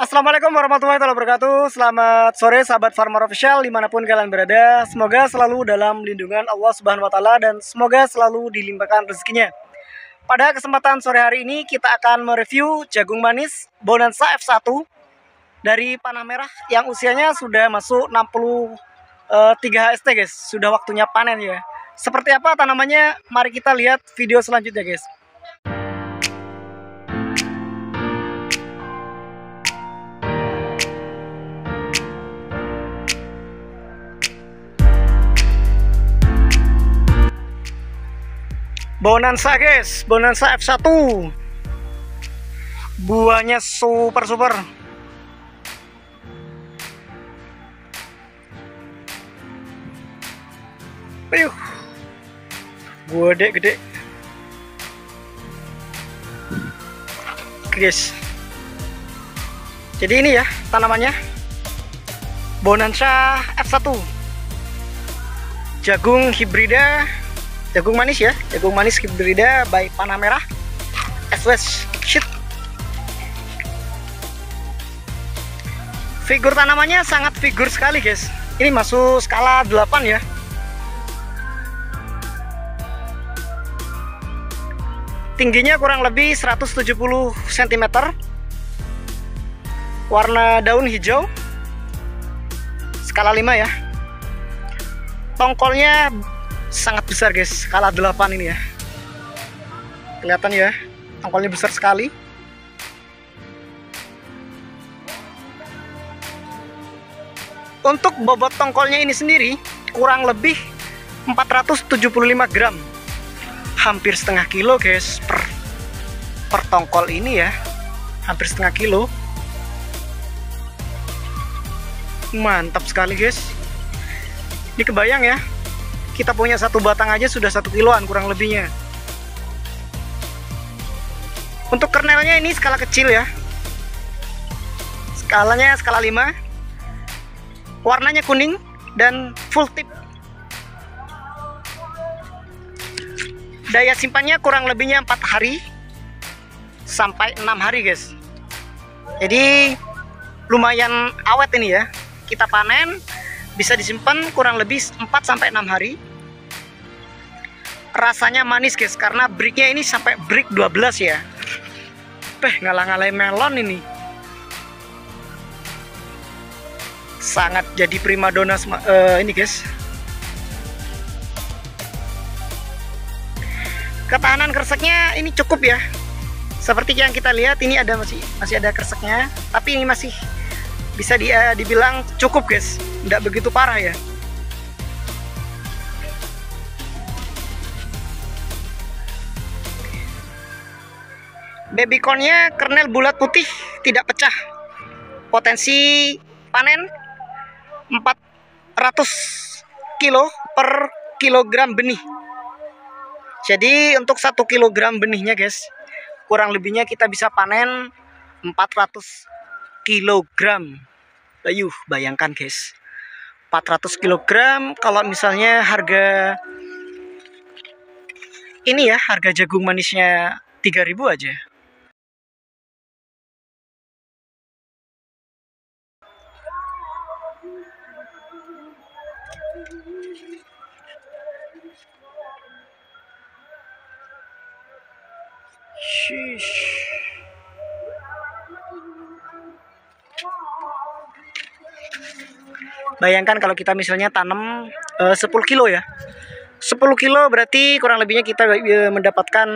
Assalamualaikum warahmatullahi wabarakatuh. Selamat sore sahabat Farmer Official Di mana pun kalian berada. Semoga selalu dalam lindungan Allah Subhanahu Wa Taala Dan semoga selalu dilimpahkan rezekinya. Pada kesempatan sore hari ini Kita akan mereview jagung manis Bonanza F1 Dari panah merah Yang usianya sudah masuk 63 HST guys. Sudah waktunya panen ya. Seperti apa tanamannya? Mari kita lihat video selanjutnya guys Bonanza guys, Bonanza F1 Buahnya super super. Ayuh Gede gede. Guys. Jadi ini ya tanamannya. Bonanza F1 Jagung hibrida jagung manis ya. Jagung manis hibrida by panah merah. SWS shit. Figur tanamannya sangat figur sekali guys. Ini masuk skala 8 ya. Tingginya kurang lebih 170 cm warna daun hijau. Skala 5 ya. Tongkolnya sangat besar guys. Skala 8 ini ya. Kelihatan ya tongkolnya besar sekali. Untuk bobot tongkolnya ini sendiri kurang lebih 475 gram. Hampir setengah kilo guys per per tongkol ini ya. Hampir setengah kilo. Mantap sekali guys. Ini kebayang ya kita punya satu batang aja sudah satu kiloan kurang lebihnya. Untuk kernelnya ini skala kecil ya. Skalanya skala 5 warnanya kuning dan full tip. Daya simpannya kurang lebihnya 4 hari sampai 6 hari guys. Jadi lumayan awet ini ya. Kita panen bisa disimpan kurang lebih 4 sampai 6 hari. Rasanya manis guys karena bricknya ini sampai brick 12 ya. Peh ngalah-ngalahin melon ini. Sangat jadi primadona uh, ini guys. Ketahanan kerseknya ini cukup ya. Seperti yang kita lihat ini ada masih masih ada kerseknya tapi ini masih bisa dia dibilang cukup guys. Tidak begitu parah ya. Babycornnya kernel bulat putih tidak pecah. Potensi panen 400 kilo per kilogram benih. Jadi untuk satu kilogram benihnya guys kurang lebihnya kita bisa panen 400 kilogram Ayo bayangkan guys 400 kilogram kalau misalnya harga ini ya harga jagung manisnya 3000 aja Sheesh. Bayangkan kalau kita misalnya tanam e, 10 kilo ya. 10 kilo berarti kurang lebihnya kita e, mendapatkan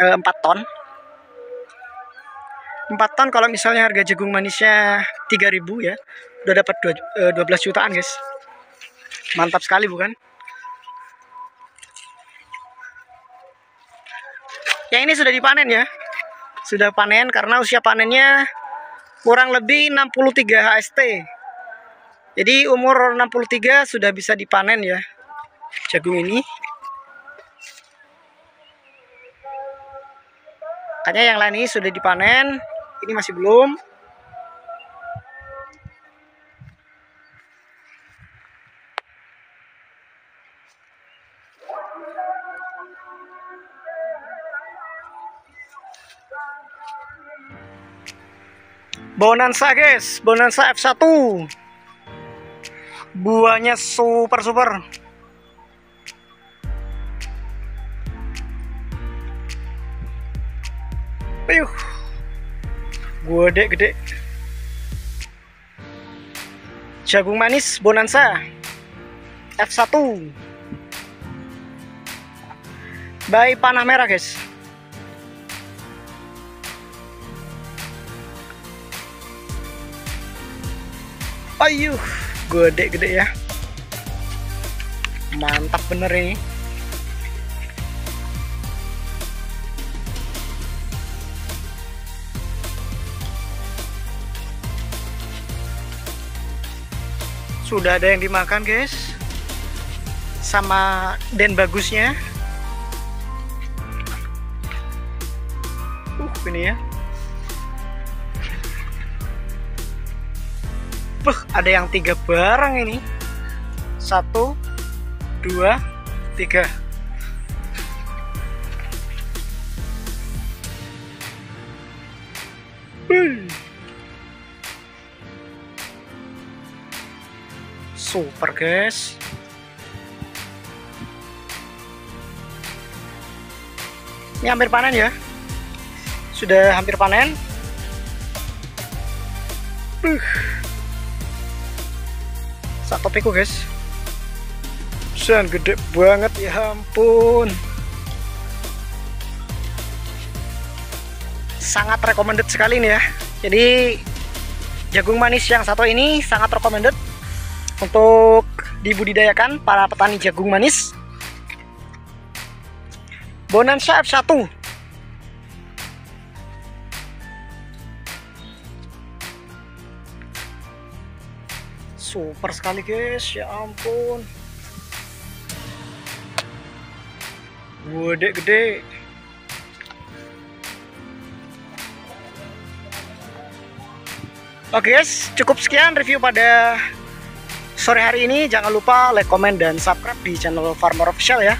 e, 4 ton. 4 ton kalau misalnya harga jagung manisnya 3000 ya. Udah dapat 2, e, 12 jutaan, guys. Mantap sekali bukan? yang ini sudah dipanen ya sudah panen karena usia panennya kurang lebih 63 HST jadi umur 63 sudah bisa dipanen ya jagung ini. Kayaknya yang lain ini sudah dipanen ini masih belum. Bonanza guys, Bonanza F1 Buahnya super super. Ayuh Gede gede. Jagung manis Bonanza. F1 Bayi panah merah guys. Ayuh, gede-gede ya. Mantap bener ini. Sudah ada yang dimakan, guys. Sama den bagusnya. Uh, ini ya. Buh, ada yang tiga barang ini. Satu, dua, tiga. Super guys. Ini hampir panen ya. Sudah hampir panen. Uh sak topiku guys. Dan gede banget. Ya ampun. Sangat recommended sekali nih ya. Jadi jagung manis yang satu ini sangat recommended untuk dibudidayakan para petani jagung manis. Bonanza F1 super sekali guys ya ampun gede-gede Oke guys, cukup sekian review pada sore hari ini. Jangan lupa like, comment, dan subscribe di channel Farmer Official ya.